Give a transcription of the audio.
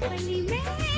funny man.